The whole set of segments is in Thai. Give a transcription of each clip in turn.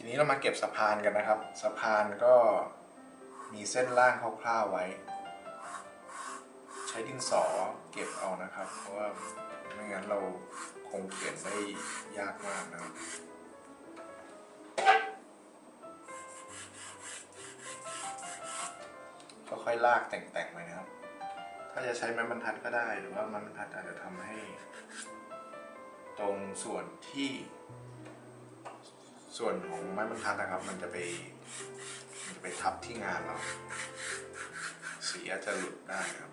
ทีนี้เรามาเก็บสะพานกันนะครับ สะพานก็มีเส้นล่างคร่าวๆไว้ ใช้ดินสอเก็บเอานะครับ เพราะว่าไม่งั้นเราคงเขียนได้ยากมากนะครับก็ค่อยลากแต่งๆไปนะครับ ถ้าจะใช้ไม้บรรทัดก็ได้ หรือว่าไม้บรรทัดอาจจะทำให้ ตรงส่วนที่ ส่วนของไม้บรรทัดนะครับ มันจะไปมันจะไปทับที่งานเรา สีอาจจะหลุดได้ครับ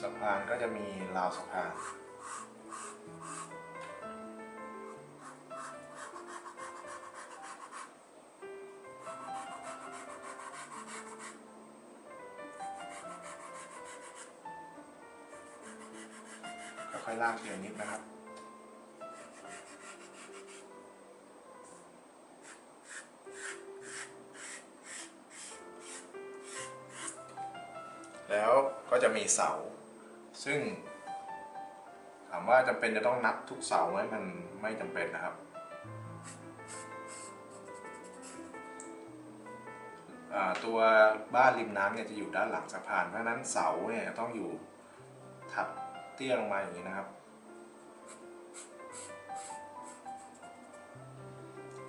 สะพานก็จะมีราวสะพาน ค่อยลากทีละนิดนะครับแล้วก็จะมีเสา ซึ่ง ถามว่าจำเป็นจะต้องนับทุกเสาไหมมันไม่จำเป็นนะครับ ตัวบ้านริมน้ำเนี่ยจะอยู่ด้านหลังสะพาน เพราะนั้นเสาเนี่ยต้องอยู่ ตี้ยลงมาอย่างนี้นะครับ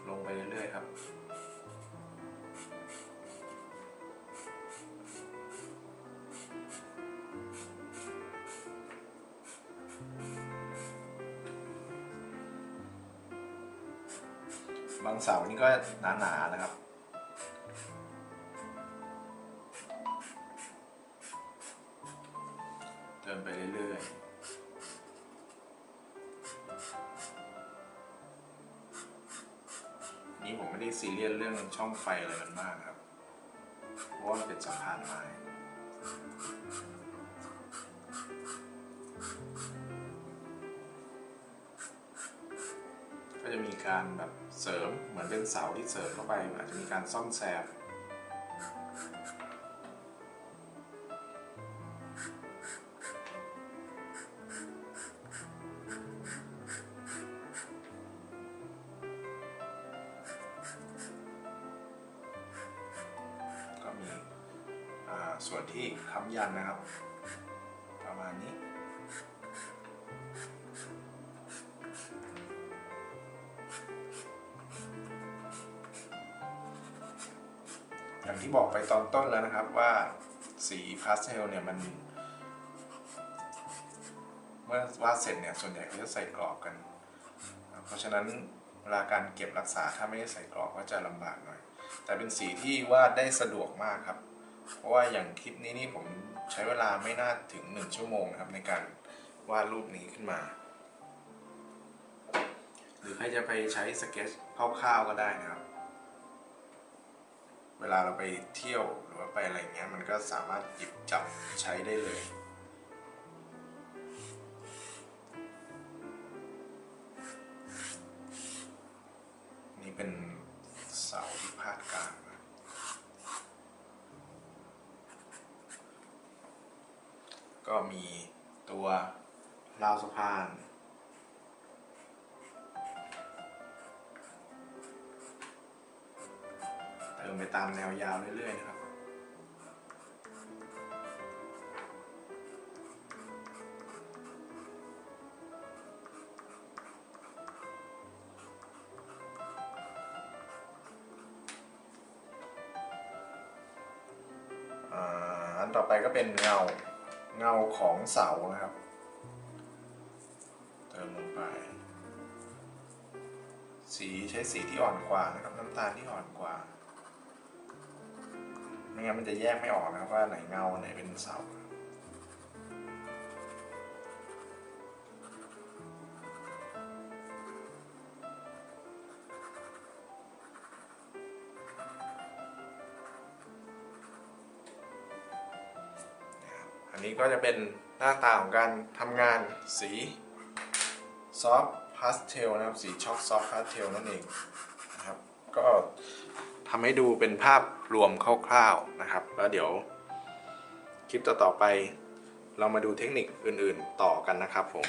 ลงไปเรื่อยๆครับบางเสานี่ก็หนาๆนะครับ เดินไปเรื่อยๆ นี้ผมไม่ได้ซีเรียสเรื่องช่องไฟอะไรมันมากครับ เพราะว่ามันเป็นสะพานไม้ก็จะมีการแบบเสริมเหมือนเป็นเสาที่เสริมเข้าไปอาจจะมีการซ่อมแซม ส่วนที่ค้ำยันนะครับ ประมาณนี้ อย่างที่บอกไปตอนต้นแล้วนะครับว่าสีพาสเทลเนี่ยมัน เมื่อวาดเสร็จเนี่ยส่วนใหญ่เขาจะใส่กรอบกัน เพราะฉะนั้นเวลาการเก็บรักษาถ้าไม่ได้ใส่กรอบก็จะลำบากหน่อย แต่เป็นสีที่วาดได้สะดวกมากครับ เพราะว่าอย่างคลิปนี้นี่ผมใช้เวลาไม่น่าถึง 1 ชั่วโมงนะครับในการวาดรูปนี้ขึ้นมา หรือใครจะไปใช้สเก็ตคร่าวๆก็ได้นะครับ เวลาเราไปเที่ยวหรือว่าไปอะไรเงี้ยมันก็สามารถหยิบจับใช้ได้เลยนี่เป็นเสาที่พาดกลางนะ ก็มีตัวราวสะพาน เติมไปตามแนวยาวเรื่อยๆนะครับอ่าอันต่อไปก็เป็นเงา เงาของเสานะครับ เติมลงไป สีใช้สีที่อ่อนกว่านะครับน้ำตาลที่อ่อนกว่า ไม่งั้นมันจะแยกไม่ออกนะครับว่าไหนเงาไหนเป็นเสา นี้ก็จะเป็นหน้าตาของการทำงานสี soft pastel นะครับ สีชอล์ก soft pastel นั่นเองนะครับ ก็ทำให้ดูเป็นภาพรวมคร่าวๆนะครับ แล้วเดี๋ยวคลิปต่อๆไป เรามาดูเทคนิคอื่นๆต่อกันนะครับผม